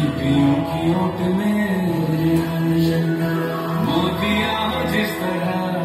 यूपियों की ओट में मोतिया जिस तरह